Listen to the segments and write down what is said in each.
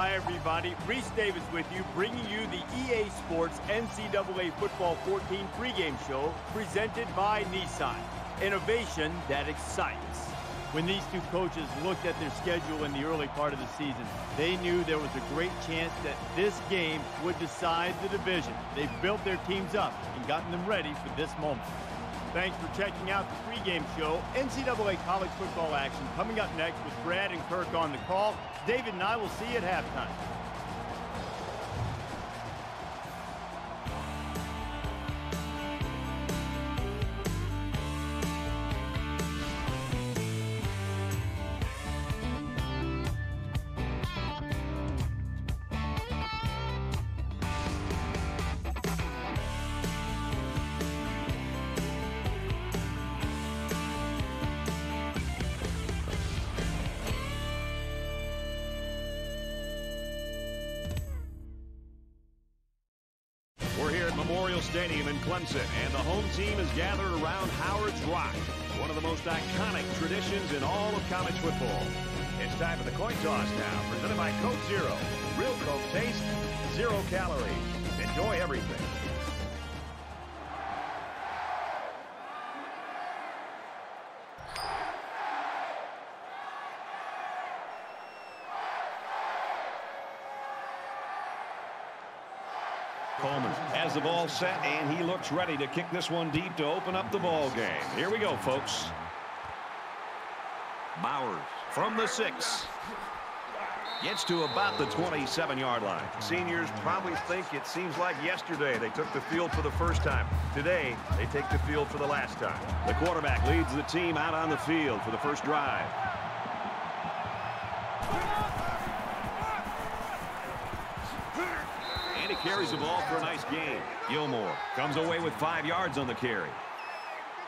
Hi, everybody. Reese Davis with you, bringing you the EA Sports NCAA Football 14 pregame show presented by Nissan. Innovation that excites. When these two coaches looked at their schedule in the early part of the season, they knew there was a great chance that this game would decide the division. They've built their teams up and gotten them ready for this moment. Thanks for checking out the pregame show. NCAA college football action coming up next with Brad and Kirk on the call. David and I will see you at halftime. Team is gathered around Howard's Rock, one of the most iconic traditions in all of college football. It's time for the coin toss now, presented by Coke Zero. Real Coke taste, zero calories. Enjoy everything. Has the ball set, and he looks ready to kick this one deep to open up the ball game. Here we go, folks. Bowers from the six. Gets to about the 27-yard line. Seniors probably think it seems like yesterday they took the field for the first time. Today, they take the field for the last time. The quarterback leads the team out on the field for the first drive. Carries the ball for a nice game. Gilmore comes away with five yards on the carry.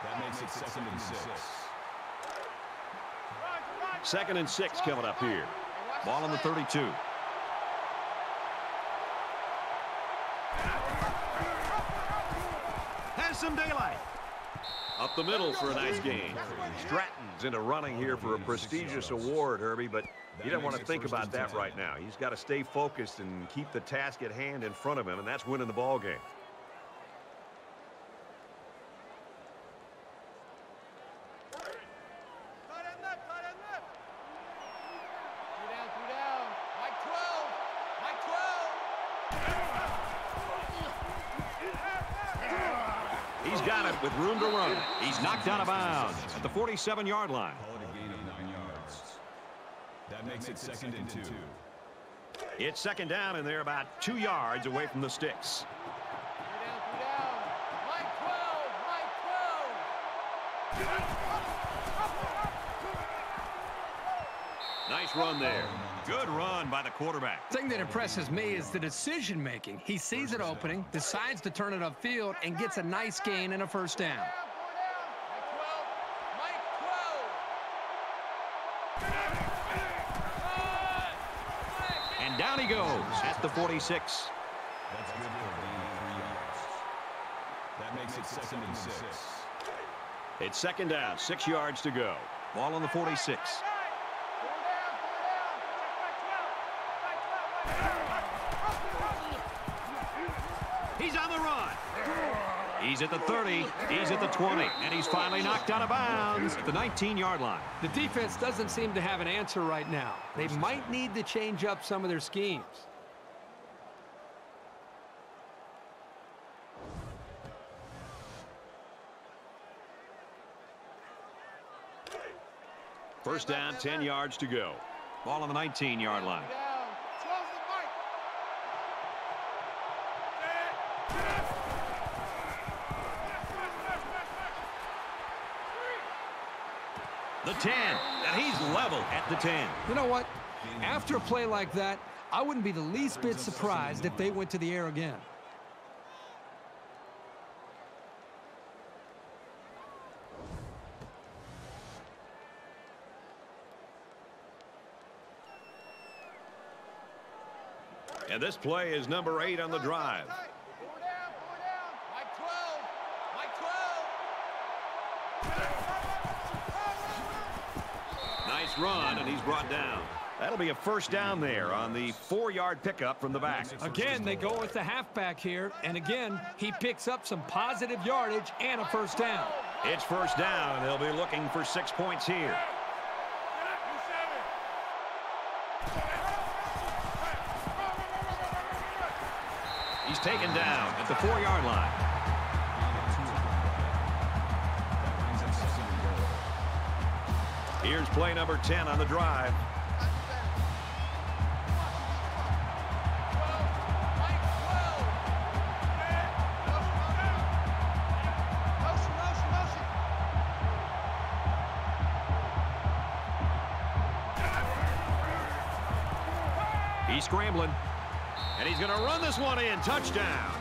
That makes it second and six. Second and six coming up here. Ball on the 32. Has some daylight. Up the middle for a nice game. Stratton's into running here for a prestigious award, Herbie, but you don't want to think about that right now. He's got to stay focused and keep the task at hand in front of him, and that's winning the ball game. He's got it with room to run. He's knocked out of bounds at the 47-yard line. That makes it second and two. It's second down, and they're about two yards away from the sticks. Nice run there. Good run by the quarterback. The thing that impresses me is the decision making. He sees it opening, decides to turn it upfield, and gets a nice gain and a first down. Down he goes at the 46. That's good for three yards. That makes it second and six. It's second down, six yards to go. Ball on the 46. He's on the run. He's at the 30, he's at the 20, and he's finally knocked out of bounds at the 19-yard line. The defense doesn't seem to have an answer right now. They might need to change up some of their schemes. First down, 10 yards to go. Ball on the 19-yard line. The 10, and he's level at the 10. You know what? After a play like that, I wouldn't be the least bit surprised if they went to the air again. And this play is number eight on the drive. Nice run, and he's brought down That'll be a first down there on the four-yard pickup from the back. Again, they go with the halfback here, and again, he picks up some positive yardage and a first down. It's first down, and they'll be looking for six points here. He's taken down at the four-yard line. Here's play number 10 on the drive. He's scrambling. And he's going to run this one in. Touchdown.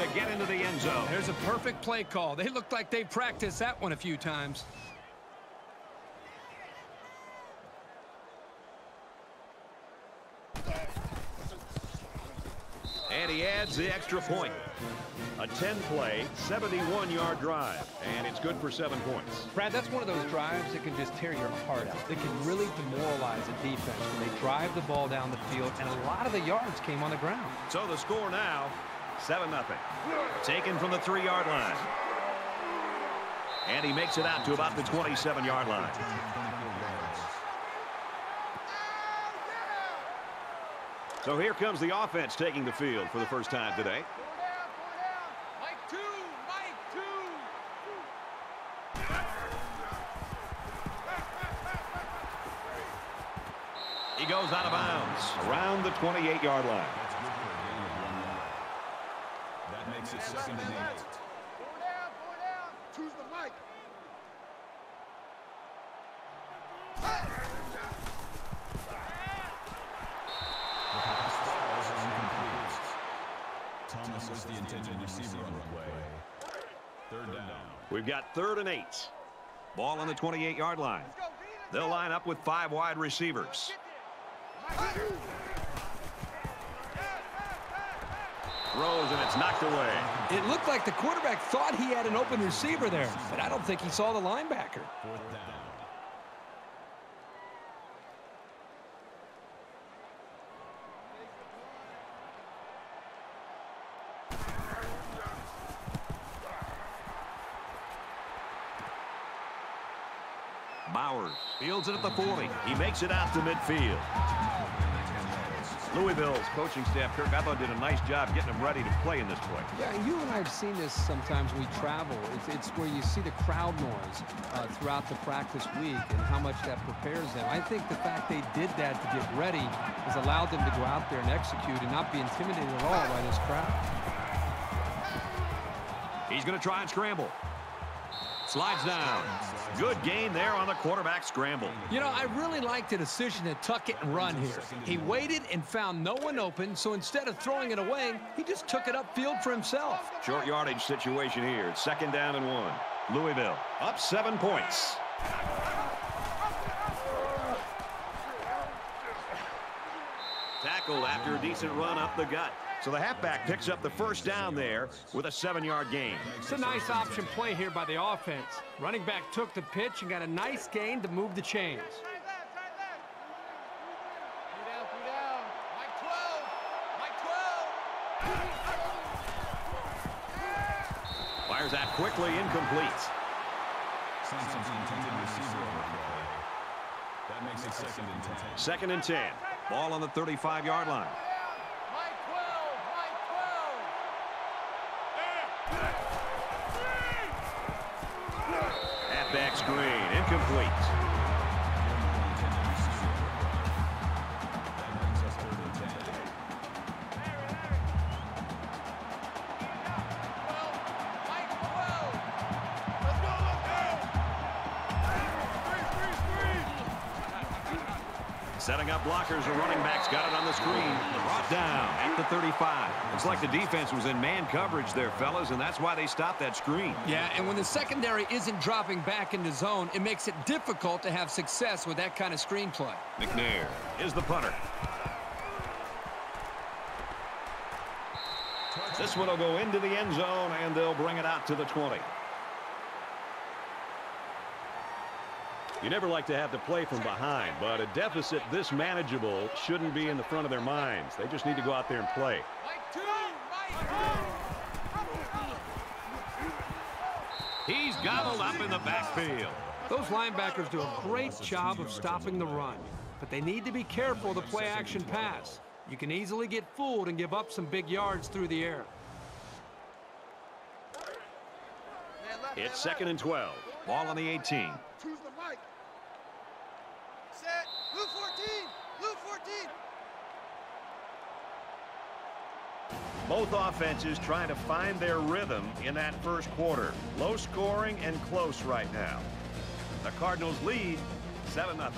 To get into the end zone. There's a perfect play call. They look like they practiced that one a few times. And he adds the extra point. A 10-play, 71-yard drive. And it's good for seven points. Brad, that's one of those drives that can just tear your heart out. That can really demoralize a defense when they drive the ball down the field, and a lot of the yards came on the ground. So the score now, 7-0. Taken from the three-yard line. And he makes it out to about the 27-yard line. So here comes the offense taking the field for the first time today. He goes out of bounds around the 28-yard line. That makes it second and eight. The pass falls incomplete. Thomas was the intended receiver on the play. Third down. We've got third and eight. Ball on the 28-yard line. They'll line up with five wide receivers. Throws and it's knocked away. It looked like the quarterback thought he had an open receiver there, but I don't think he saw the linebacker. Fourth down. Bowers fields it at the 40. He makes it out to midfield. Louisville's coaching staff, Kirk, I thought did a nice job getting them ready to play in this play. Yeah, you and I have seen this sometimes when we travel. It's, it's where you see the crowd noise uh, throughout the practice week and how much that prepares them. I think the fact they did that to get ready has allowed them to go out there and execute and not be intimidated at all by this crowd. He's going to try and scramble. Slides down. Good gain there on the quarterback scramble. You know, I really like the decision to tuck it and run here. He waited and found no one open, so instead of throwing it away, he just took it upfield for himself. Short yardage situation here. It's second down and one. Louisville up seven points. Tackled after a decent run up the gut. So the halfback picks up the first down there with a seven-yard gain. It's a nice option play here by the offense. Running back took the pitch and got a nice gain to move the chains. Fires out quickly, incomplete. Simpson's the intended receiver on the play. That makes it second and ten. Second and 10. Ball on the 35-yard line. Screen, incomplete. Blockers, the running back's got it on the screen. Brought down at the 35. It's like the defense was in man coverage there, fellas, and that's why they stopped that screen. Yeah, and when the secondary isn't dropping back into zone, it makes it difficult to have success with that kind of screen play. McNair is the punter. This one will go into the end zone, and they'll bring it out to the 20. You never like to have to play from behind, but a deficit this manageable shouldn't be in the front of their minds. They just need to go out there and play. He's gobbled up in the backfield. Those linebackers do a great job of stopping the run, but they need to be careful of the play action pass. You can easily get fooled and give up some big yards through the air. It's second and 12. Ball on the 18. Choose the mic. Set. Blue 14. Blue 14. Both offenses trying to find their rhythm in that first quarter. Low scoring and close right now. The Cardinals lead 7-0.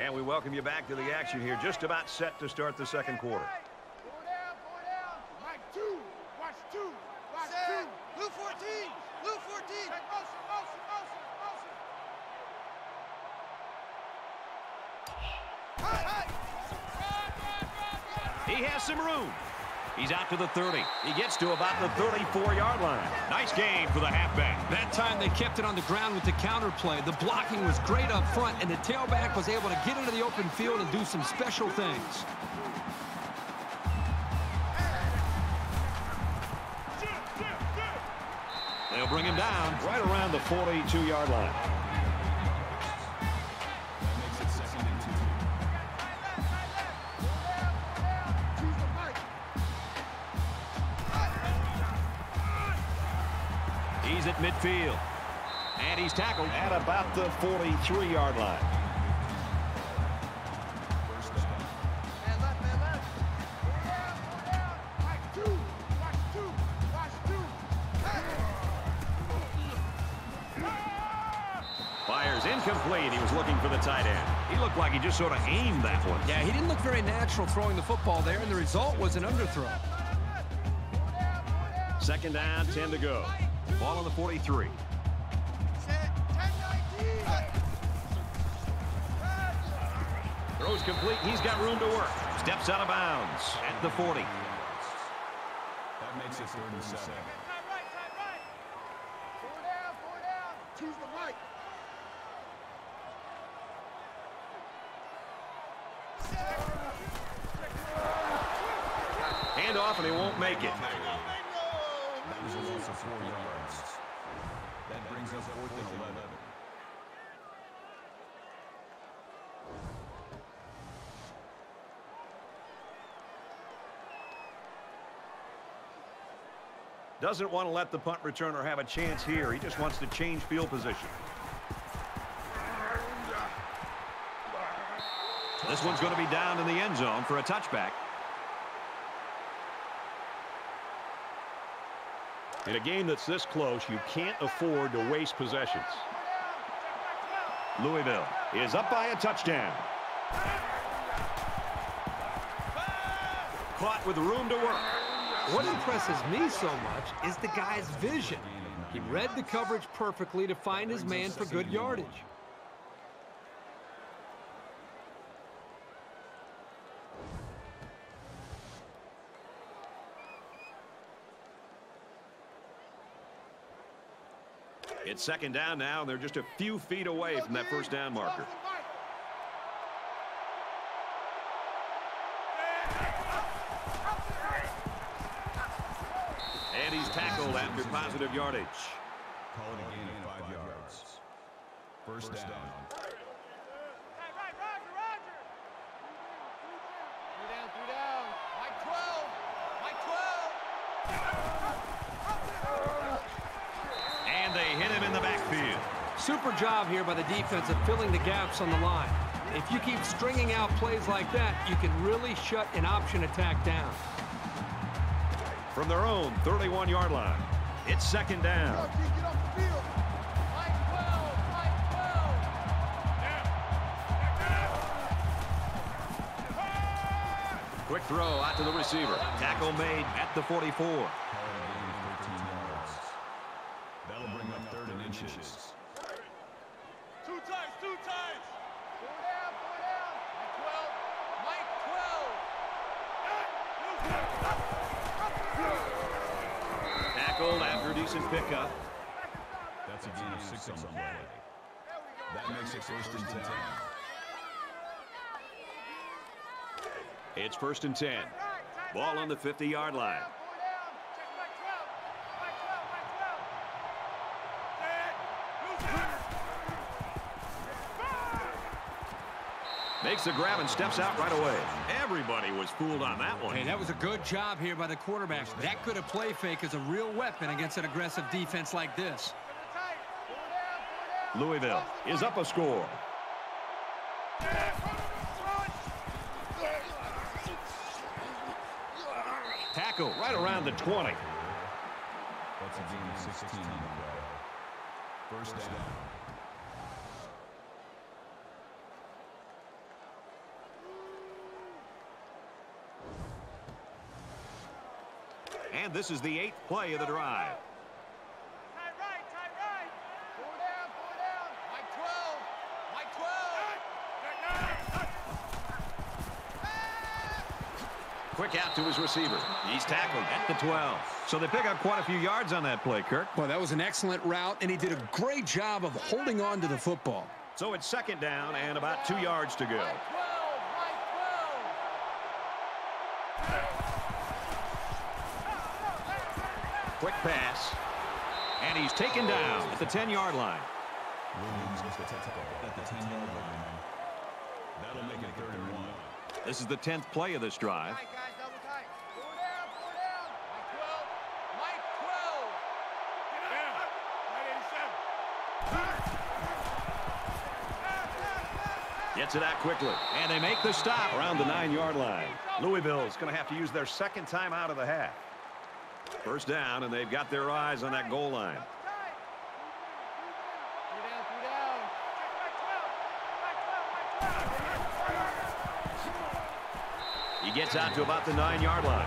And we welcome you back to the action here. Just about set to start the second quarter. Four down, four down. Mike two. Watch two. Watch Set. two. Blue 14. Blue 14. Hey, motion, motion, motion, motion. Hey, hey. He's out to the 30. He gets to about the 34-yard line. Nice game for the halfback. That time they kept it on the ground with the counter play. The blocking was great up front, and the tailback was able to get into the open field and do some special things. They'll bring him down right around the 42-yard line. Midfield. And he's tackled at about the 43-yard line. First down. Man left, man left. Four down, four down. Mike two. Watch two. Watch two. Hey. Fires incomplete. He was looking for the tight end. He looked like he just sort of aimed that one. Yeah, he didn't look very natural throwing the football there, and the result was an underthrow. Second down, 10 to go. Ball on the 43. Set. 10, 19. Throws complete. He's got room to work. Steps out of bounds at the 40. That makes it third and seven. Time right, time right. Four down, four down. Choose the mic. Hand off, and he won't make it. Doesn't want to let the punt returner have a chance here. He just wants to change field position. This one's going to be down in the end zone for a touchback. In a game that's this close, you can't afford to waste possessions. Louisville is up by a touchdown. Caught with room to work. What impresses me so much is the guy's vision. He read the coverage perfectly to find his man for good yardage. It's second down now, and they're just a few feet away from that first down marker. And he's tackled after positive yardage. Call it a gain of five yards. First down. Right, right, Roger, Roger. Three down, down. Mike 12. Mike 12. And they hit him in the backfield. Super job here by the defense of filling the gaps on the line. If you keep stringing out plays like that, you can really shut an option attack down. From their own 31-yard line, it's second down. Get off the field. Mike 12. Mike 12. Quick throw out to the receiver. Tackle made at the 44. Call it a gain of 13 yards. That'll bring up third and inches. Two times, two times. Four down, four down. Mike 12. Mike tackled after a decent pickup. That's a gain of six on the play. That makes it first and ten. It's first and 10. Ball on the 50-yard line. Makes the grab and steps out right away. Everybody was fooled on that one. Hey, that was a good job here by the quarterback. That could have play fake as a real weapon against an aggressive defense like this. Louisville is up a score. Tackle right around the 20. That's a gain of 16 on the play. First down. And this is the eighth play of the drive. Tight right, tight right. Four down, four down. Mike 12. Mike 12. Quick out to his receiver. He's tackled at the 12. So they pick up quite a few yards on that play, Kirk. Well, that was an excellent route, and he did a great job of holding on to the football. So it's second down and about two yards to go. Quick pass. And he's taken down at the 10-yard line. Williams gets the tackle at the 10-yard line. That'll make it third and one. This is the 10th play of this drive. Tight, guys, double tight. Four down, four down. Mike 12. Mike 12. Get out. Mike 87. Gets it out quickly. And they make the stop around the nine-yard line. Louisville's going to have to use their second time out of the half. First down, and they've got their eyes on that goal line. Tight. Three down, three down. Check Mike 12. Mike 12, Mike 12. He gets out to about the nine-yard line.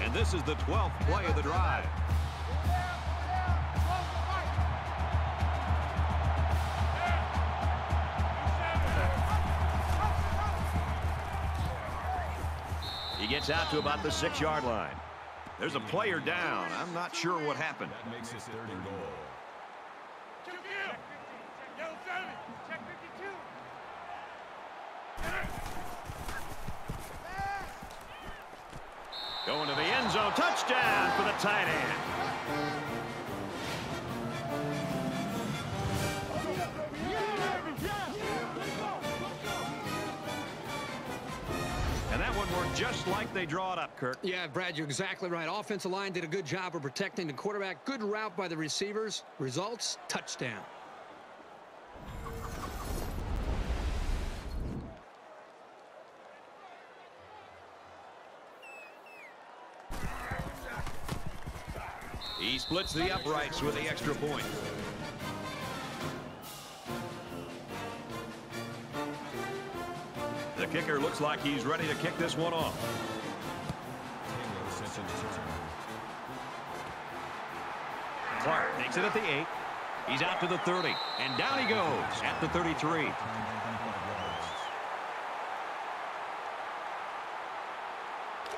And this is the 12th play of the drive. He gets out to about the six-yard line. There's a player down. I'm not sure what happened. That makes it third and goal. Check 50. Yellow 70. Check 52. Going to the end zone. Touchdown for the tight end. Just like they draw it up, Kirk. Yeah, Brad, you're exactly right. Offensive line did a good job of protecting the quarterback. Good route by the receivers. Results, touchdown. He splits the uprights with the extra point. Kicker looks like he's ready to kick this one off. Clark takes it at the 8. He's out to the 30. And down he goes at the 33.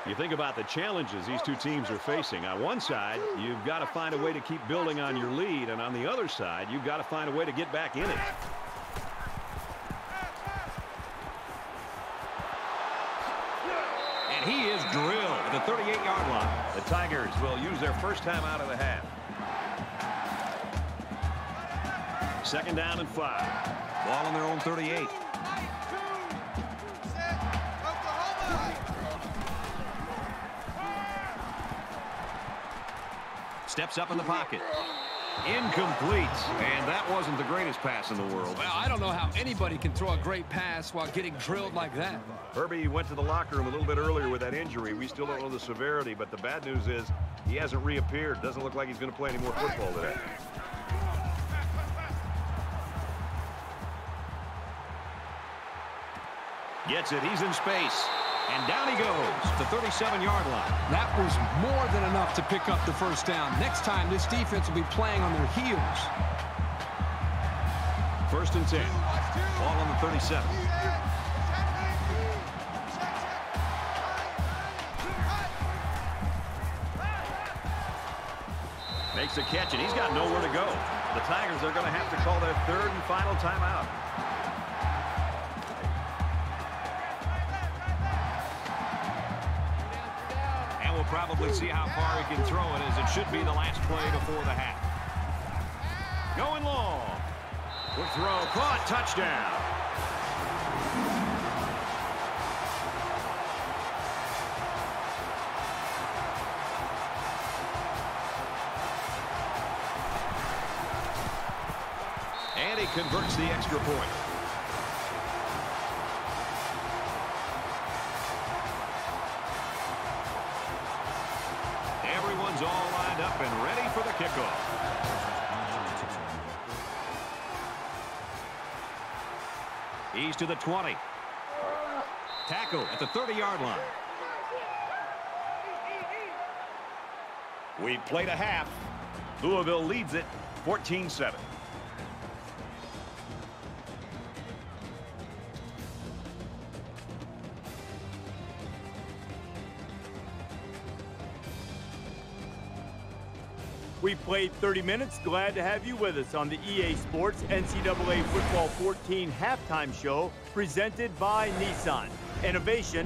You think about the challenges these two teams are facing. On one side, you've got to find a way to keep building on your lead, and on the other side, you've got to find a way to get back in it. The Tigers will use their first time out of the half. Second down and five. Ball on their own 38. Mike 2. Set. Oklahoma. Steps up in the pocket. Incomplete. And that wasn't the greatest pass in the world. Well, I don't know how anybody can throw a great pass while getting drilled like that. Herbie went to the locker room a little bit earlier with that injury. We still don't know the severity, but the bad news is he hasn't reappeared. Doesn't look like he's going to play any more football today. Gets it. He's in space. And down he goes, the 37-yard line. That was more than enough to pick up the first down. Next time, this defense will be playing on their heels. First and 10. Ball on the 37. Makes a catch, and he's got nowhere to go. The Tigers are going to have to call their third and final timeout. Probably see how far he can throw it as it should be the last play before the half. Going long. Quick throw, caught, touchdown. And he converts the extra point. He's to the 20. Tackle at the 30-yard line. We played a half. Louisville leads it 14-7. We played 30 minutes. Glad to have you with us on the EA Sports NCAA Football 14 halftime show presented by Nissan. Innovation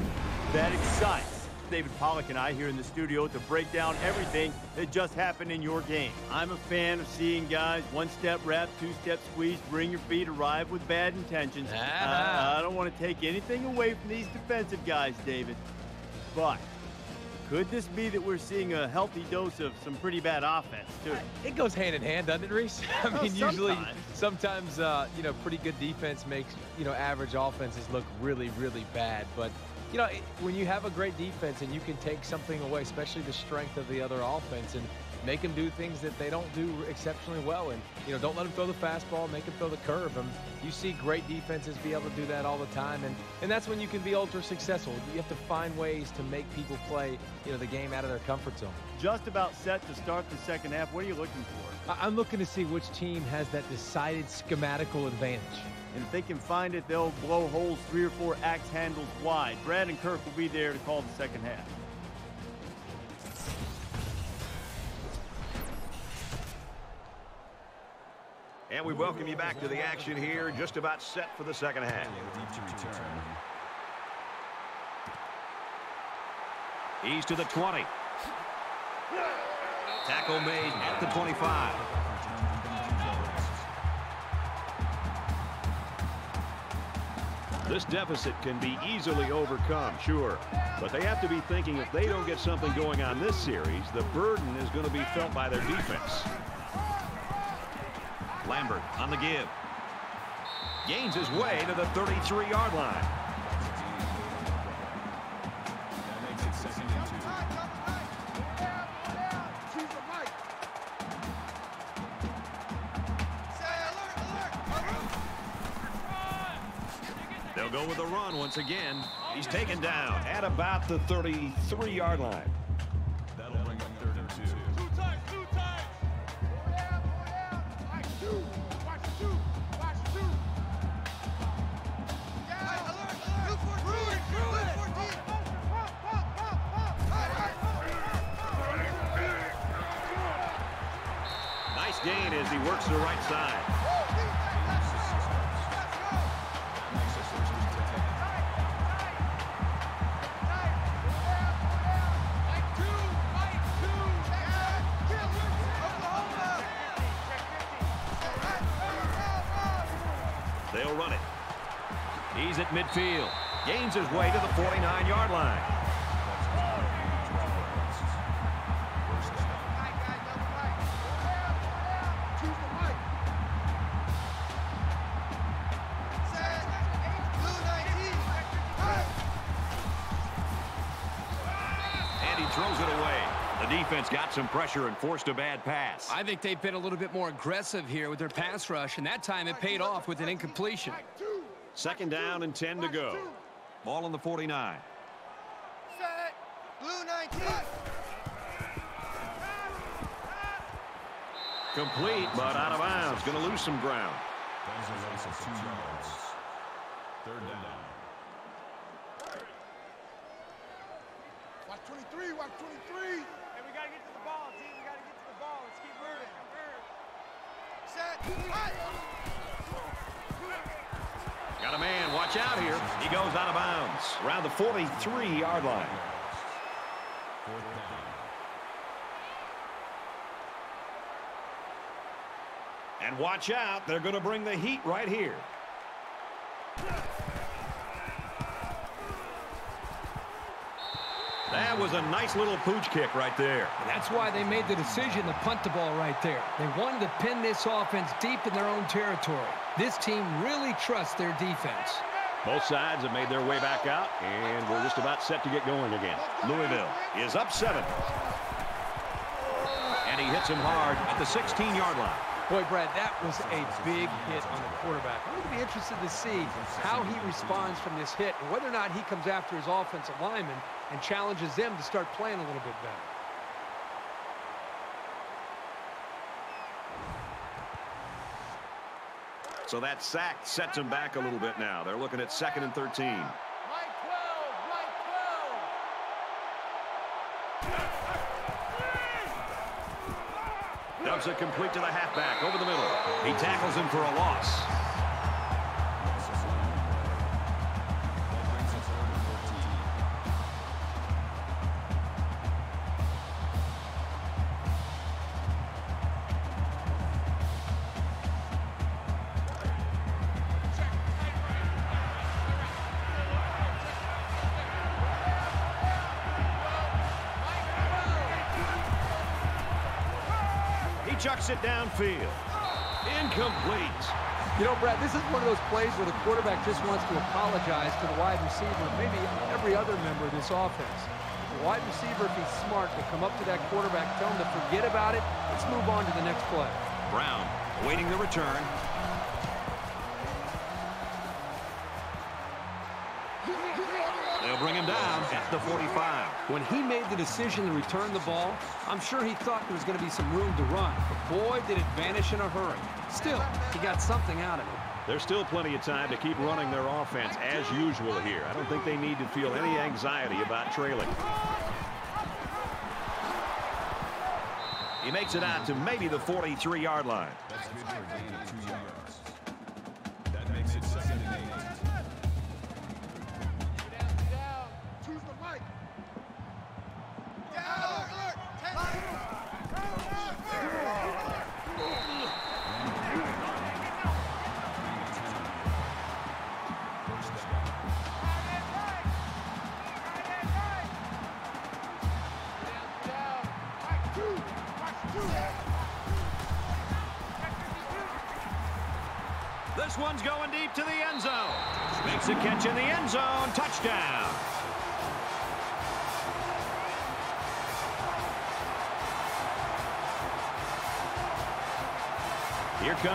that excites. David Pollack and I here in the studio to break down everything that just happened in your game. I'm a fan of seeing guys one-step wrap, two-step squeeze, bring your feet, arrive with bad intentions. Ah. Uh, I don't want to take anything away from these defensive guys, David. But could this be that we're seeing a healthy dose of some pretty bad offense, too? It goes hand in hand, doesn't it, Reese? I Well, mean, usually, sometimes. sometimes, uh, you know, pretty good defense makes, you know, average offenses look really, really bad. But, you know, when you have a great defense and you can take something away, especially the strength of the other offense, and make them do things that they don't do exceptionally well, and, you know, don't let them throw the fastball, make them throw the curve. And you see great defenses be able to do that all the time, and, and that's when you can be ultra successful. You have to find ways to make people play, you know, the game out of their comfort zone. Just about set to start the second half. What are you looking for? I'm looking to see which team has that decided schematical advantage. And if they can find it, they'll blow holes three or four axe handles wide. Brad and Kirk will be there to call the second half. And we welcome you back to the action here, just about set for the second half. He's to the 20. Tackle made at the 25. This deficit can be easily overcome, sure. But they have to be thinking if they don't get something going on this series, the burden is going to be felt by their defense. Lambert on the give. Gains his way to the 33-yard line. They'll go with the run once again. He's taken down at about the 33-yard line. Run it. He's at midfield. Gains his way to the 49-yard line. Got some pressure and forced a bad pass. I think they've been a little bit more aggressive here with their pass rush, and that time it paid off with an incompletion. Second down and 10 to go. Ball on the 49. Set. Blue 19. Complete, but out of bounds. Going to lose some ground. That is a loss of two yards. Third down. Watch 23, watch 23. Hey, we gotta get to the ball, team. We gotta get to the ball. Let's keep moving. Got a man. Watch out here. He goes out of bounds around the 43-yard line. And watch out. They're going to bring the heat right here. That was a nice little pooch kick right there. That's why they made the decision to punt the ball right there. They wanted to pin this offense deep in their own territory. This team really trusts their defense. Both sides have made their way back out, and we're just about set to get going again. Louisville is up seven. And he hits him hard at the 16-yard line. Boy, Brad, that was a big hit on the quarterback. I'm going to be interested to see how he responds from this hit and whether or not he comes after his offensive lineman and challenges them to start playing a little bit better. So that sack sets him back a little bit now. They're looking at second and 13. Right 12, right 12. Dumps it complete to the halfback over the middle. He tackles him for a loss. It downfield. Incomplete. You know, Brad, this is one of those plays where the quarterback just wants to apologize to the wide receiver, maybe every other member of this offense. The wide receiver, if he's smart, will come up to that quarterback, tell him to forget about it. Let's move on to the next play. Brown awaiting the return. The 45. When he made the decision to return the ball, I'm sure he thought there was going to be some room to run. But boy, did it vanish in a hurry. Still, he got something out of it. There's still plenty of time to keep running their offense as usual here. I don't think they need to feel any anxiety about trailing. He makes it out to maybe the 43-yard line. That's good for a gain of two yards. That makes it second and eight.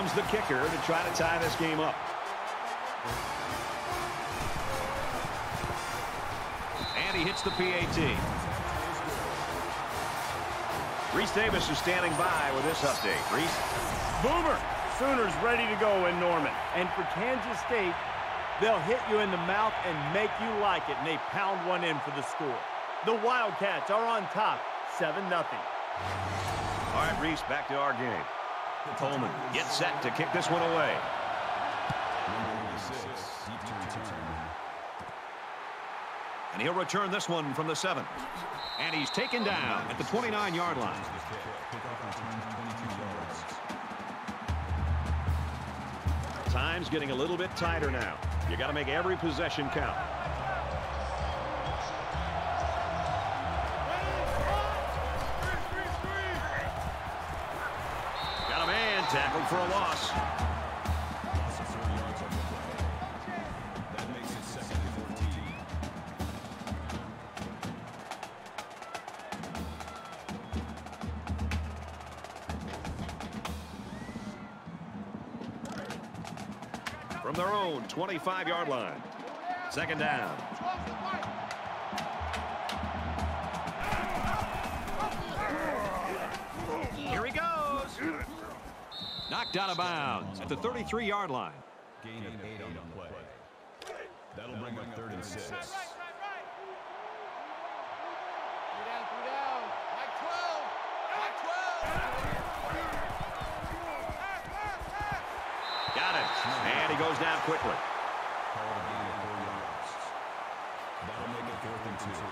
Comes the kicker to try to tie this game up. And he hits the PAT. Reese Davis is standing by with this update. Reese? Boomer, Sooners ready to go in Norman. And for Kansas State, they'll hit you in the mouth and make you like it, and they pound one in for the score. The Wildcats are on top, 7-0. All right, Reese, back to our game. Coleman gets set to kick this one away. Number 86, deep to return. And he'll return this one from the seven. And he's taken down at the 29-yard line. The kick. Kickoff returns 22 yards. Time's getting a little bit tighter now. You got to make every possession count. Second and 14. From their own 25-yard line. Second down. Knocked out of bounds at the 33-yard line. Gain of eight on the play. That'll bring up third and six. Three down, three down. Right 12. Right 12. goes down quickly. Call a gain of four yards. That'll make it fourth and two.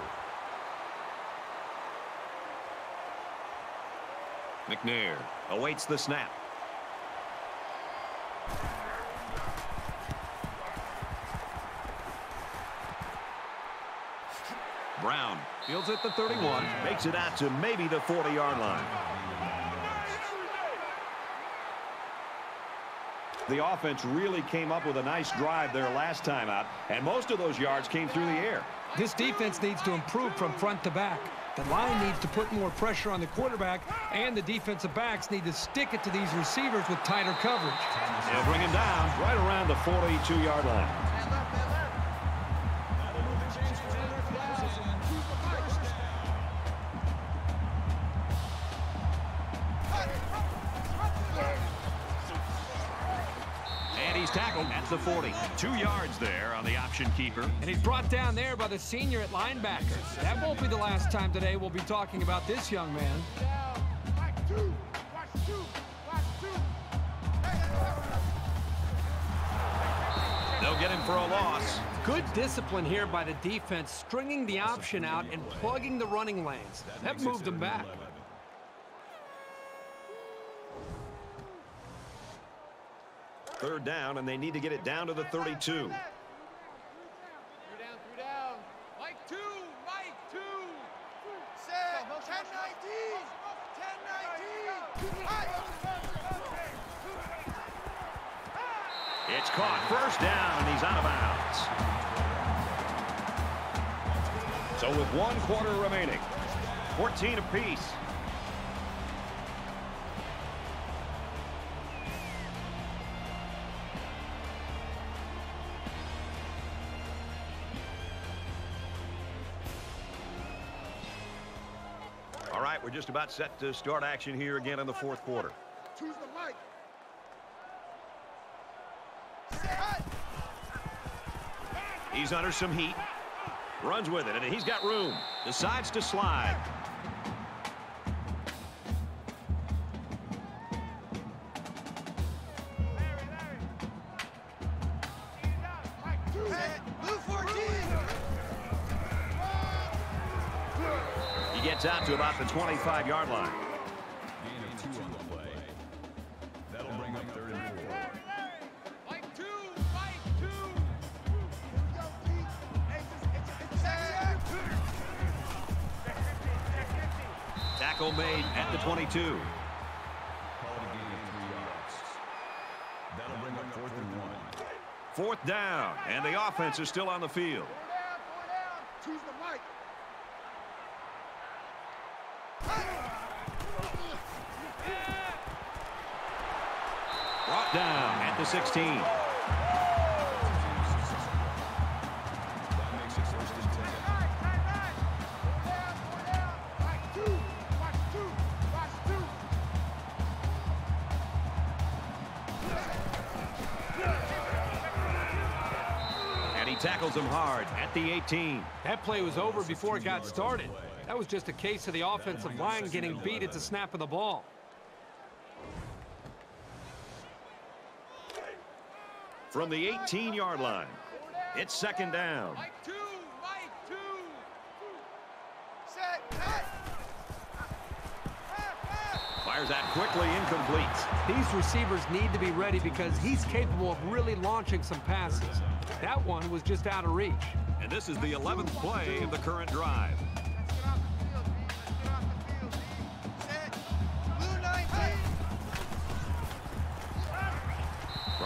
McNair awaits the snap. Brown fields at the 31, makes it out to maybe the 40-yard line. The offense really came up with a nice drive there last time out, and most of those yards came through the air. This defense needs to improve from front to back. The line needs to put more pressure on the quarterback, and the defensive backs need to stick it to these receivers with tighter coverage. They'll bring him down right around the 42-yard line. 40. Two yards there on the option keeper. And he's brought down there by the senior at linebacker. That won't be the last time today we'll be talking about this young man. They'll get him for a loss. Good discipline here by the defense, stringing the option out and plugging the running lanes. That moved them back. Third down, and they need to get it down to the 32. Three down, three down. Mike two. Mike two. Set. 10 19. 10 19. It's caught. First down, and he's out of bounds. So with one quarter remaining, 14 apiece. Just about set to start action here again in the fourth quarter. Choose the mic. He's under some heat. Runs with it, and he's got room. Decides to slide. It a gain of three yards. That'll bring up fourth and one. Fourth down, and the offense is still on the field. Four down, four down. Choose the mic. Brought down at the 16. That makes it first and ten. Four down, four down. Mike two. Watch two. Watch two. And he tackles him hard at the 18. That play was over before it got started. That was just a case of the offensive line getting beat at the snap of the ball. From the 18-yard line, it's second down. Mike two. Mike two. Set. Set. Fires that quickly, incomplete. These receivers need to be ready because he's capable of really launching some passes. That one was just out of reach. And this is the 11th play of the current drive.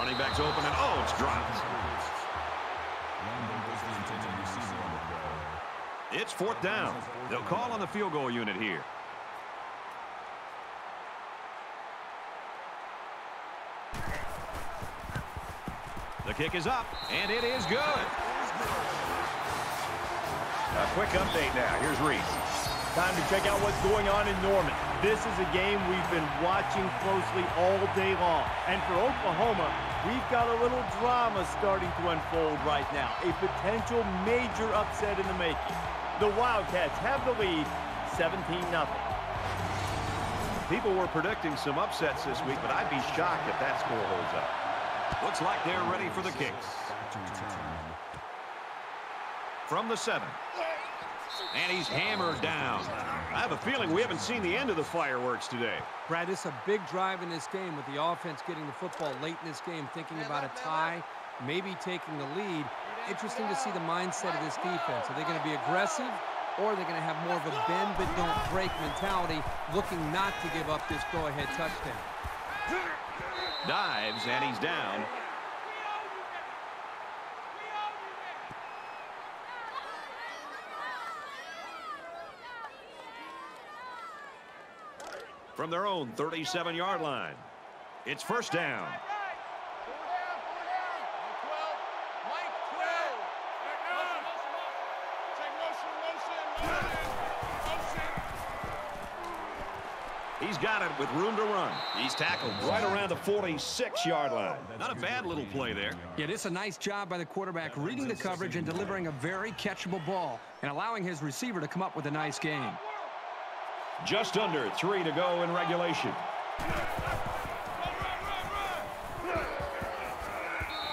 Running back's open, and oh, it's dropped. It's fourth down. They'll call on the field goal unit here. The kick is up, and it is good. A quick update now. Here's Reese. Time to check out what's going on in Norman. This is a game we've been watching closely all day long. And for Oklahoma, we've got a little drama starting to unfold right now. A potential major upset in the making. The Wildcats have the lead, 17-0. People were predicting some upsets this week, but I'd be shocked if that score holds up. Looks like they're ready for the kicks. From the seven. And he's hammered down. I have a feeling we haven't seen the end of the fireworks today. Brad, it's a big drive in this game with the offense getting the football late in this game, thinking about a tie, maybe taking the lead. Interesting to see the mindset of this defense. Are they going to be aggressive or are they going to have more of a bend but don't break mentality, looking not to give up this go-ahead touchdown? Dives, and he's down. From their own 37-yard line. It's first down. He's got it with room to run. He's tackled right around the 46-yard line. Not a bad little play there. Yeah, it's a nice job by the quarterback reading the coverage and delivering a very catchable ball and allowing his receiver to come up with a nice game. Just under three to go in regulation.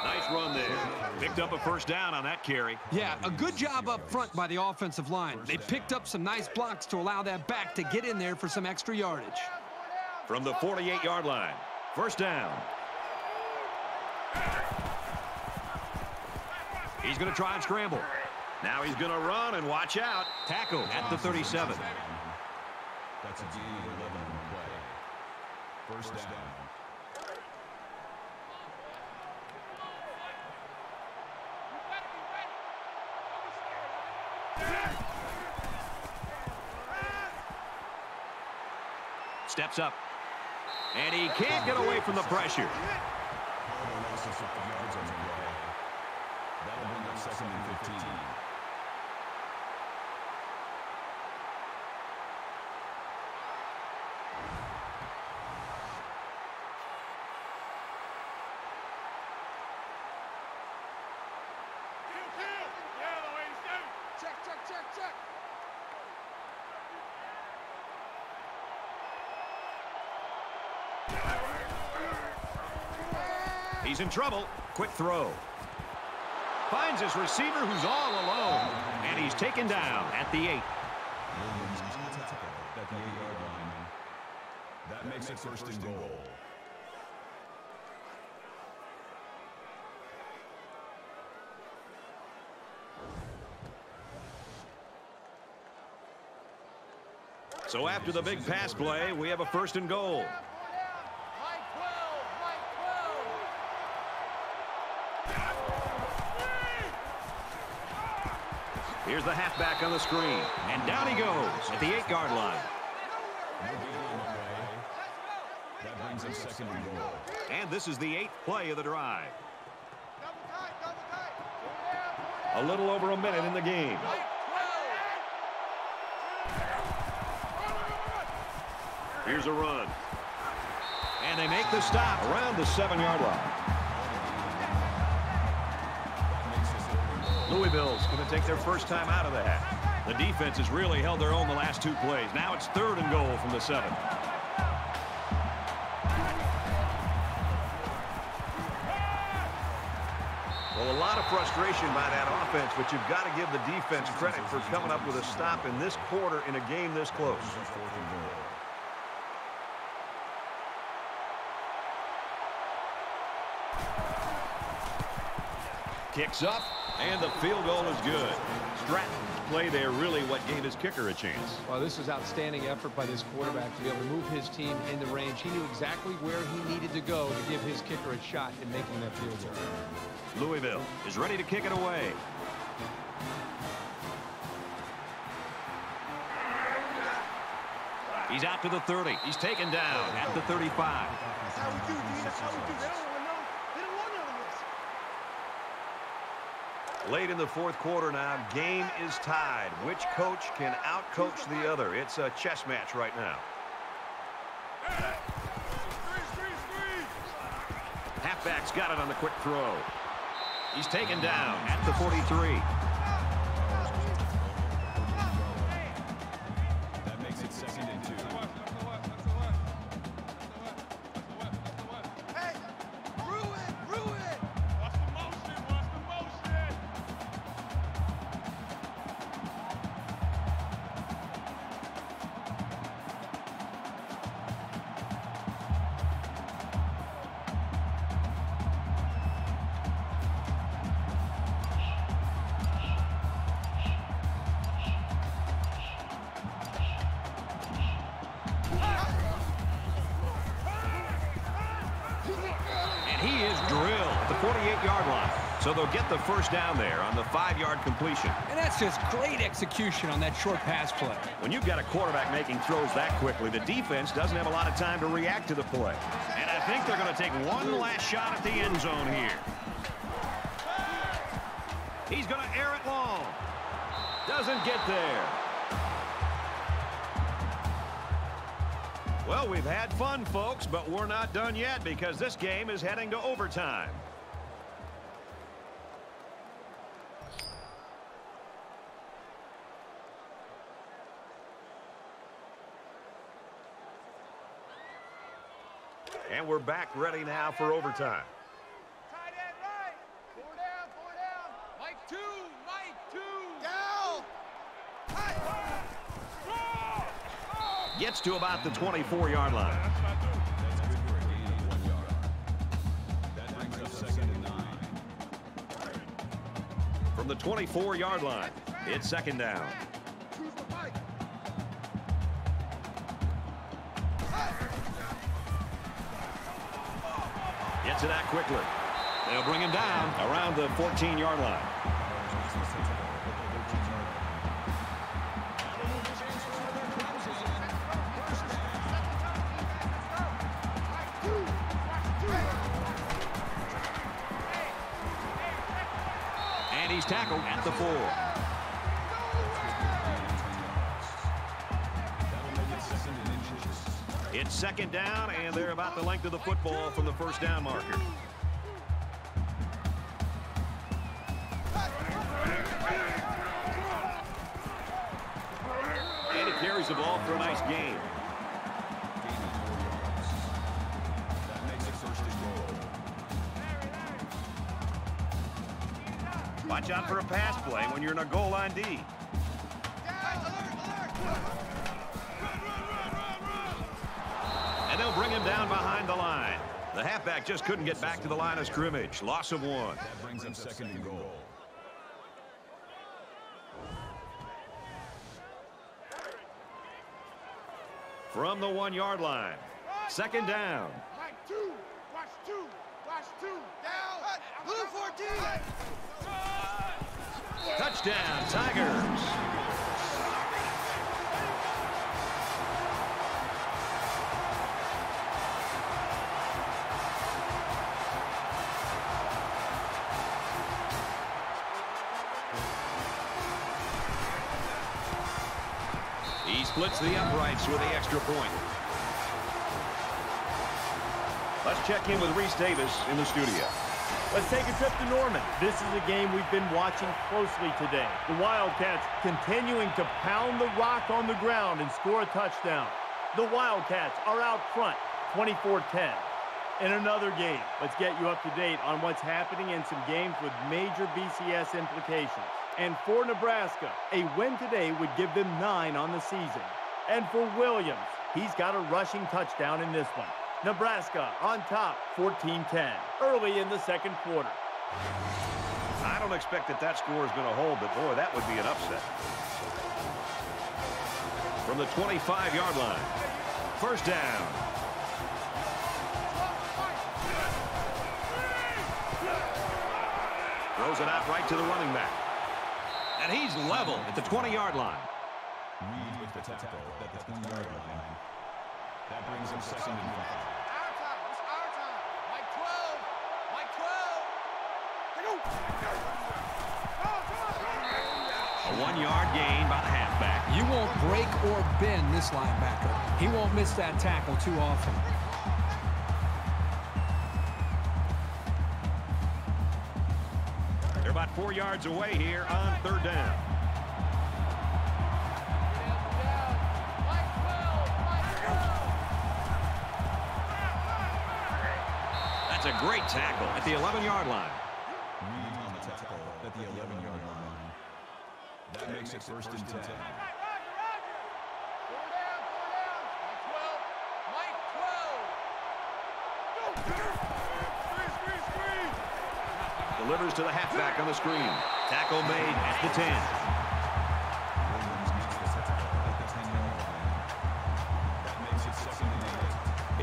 Nice run there. Picked up a first down on that carry. Yeah, a good job up front by the offensive line. They picked up some nice blocks to allow that back to get in there for some extra yardage. From the 48-yard line. First down. He's going to try and scramble. Now he's going to run and watch out. Tackle at the 37. That's a gain of 11 on the play. First down. Steps up. And he can't get away from the pressure. Auto loss of 50 yards on the play. That'll bring up second and 15. Check, check, check, check. He's in trouble. Quick throw. Finds his receiver who's all alone. And he's taken down at the 8. Williams is on the tackle at the 8-yard line. That makes it first and goal. So after the big pass play, we have a first and goal. Mike 12, Mike 12. Here's the halfback on the screen. And down he goes at the 8-yard line. And this is the eighth play of the drive. A little over a minute in the game. Here's a run. And they make the stop around the seven-yard line. Louisville's going to take their first time out of the half. The defense has really held their own the last two plays. Now it's third and goal from the seven. Well, a lot of frustration by that offense, but you've got to give the defense credit for coming up with a stop in this quarter in a game this close. Fourth and goal. Kicks up, and the field goal is good. Stratton's play there really what gave his kicker a chance. Well, this was outstanding effort by this quarterback to be able to move his team in the range. He knew exactly where he needed to go to give his kicker a shot in making that field goal. Louisville is ready to kick it away. He's out to the 30. He's taken down at the 35. That's how we do, D. That's how we do. They don't want to know. They don't want none of this. Late in the fourth quarter now, game is tied. Which coach can outcoach the other? It's a chess match right now. Halfback's got it on the quick throw. He's taken down at the 43. 28-yard line. So they'll get the first down there on the five-yard completion. And that's just great execution on that short pass play. When you've got a quarterback making throws that quickly, the defense doesn't have a lot of time to react to the play. And I think they're going to take one last shot at the end zone here. He's going to air it long. Doesn't get there. Well, we've had fun, folks, but we're not done yet because this game is heading to overtime. And we're back ready now for overtime. Tight end right. Four down, four down. Mike two, Mike two. Down. Gets to about the 24-yard line. That's good for a gain of one yard. That brings up second and nine. From the 24-yard line, it's second down. It out quickly. They'll bring him down around the 14-yard line. And he's tackled at the four. It's second down, and they're about the length of the football from the first down marker. And he carries the ball for a nice goal. Watch out for a pass play when you're in a goal line D. down behind the line. The halfback just couldn't get back to the line of scrimmage. Loss of one. That brings up second and goal. From the one-yard line. Second down. Mike two. Watch two. Watch two. Down. Blue 14. Touchdown, Tigers. Splits the uprights with the extra point. Let's check in with Reese Davis in the studio. Let's take a trip to Norman. This is a game we've been watching closely today. The Wildcats continuing to pound the rock on the ground and score a touchdown. The Wildcats are out front, 24-10. In another game, let's get you up to date on what's happening in some games with major BCS implications. And for Nebraska, a win today would give them nine on the season. And for Williams, he's got a rushing touchdown in this one. Nebraska on top, 14-10, early in the second quarter. I don't expect that that score is going to hold, but boy, that would be an upset. From the 25-yard line, first down. Throws it out right to the running back. And he's level at the 20-yard line. Reed with the tackle at the 20-yard line. That brings up second and five. Our time. It's our time. Mike 12. Mike 12. A one-yard gain by the halfback. You won't break or bend this linebacker. He won't miss that tackle too often. Four yards away here on third down. Mike 12. Mike 12. That's a great tackle at the 11-yard line. On the tackle at the 11-yard line. That makes it first and 10. delivers to the halfback on the screen. Tackle made at the 10.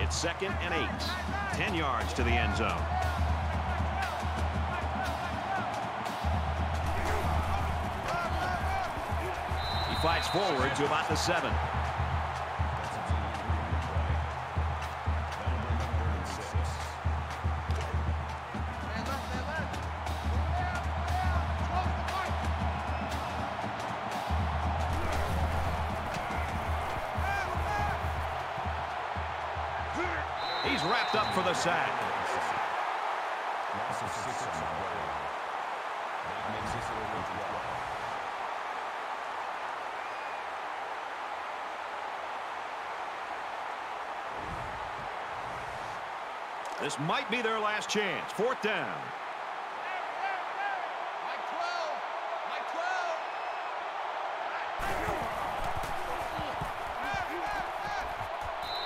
It's second and eight. Ten yards to the end zone. He fights forward to about the seven. Might be their last chance. Fourth down. Mike 12. Mike 12.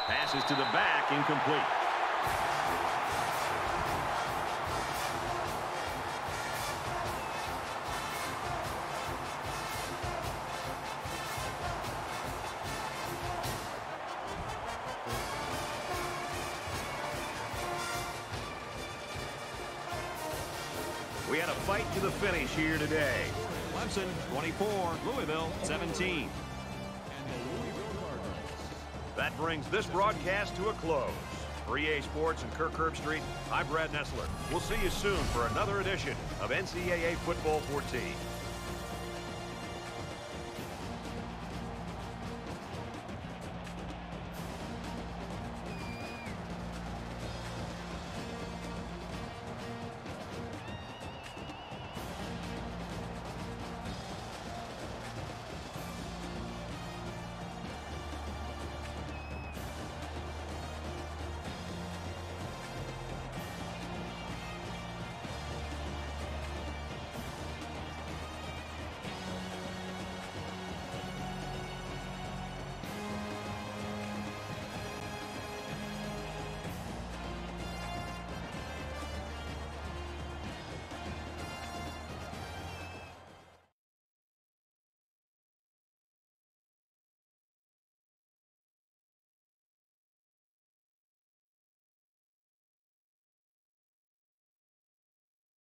Passes to the back, incomplete. Fight to the finish here today. Clemson 24, Louisville 17. That brings this broadcast to a close. For EA Sports and Kirk Herbstreit, I'm Brad Nessler. We'll see you soon for another edition of NCAA Football 14.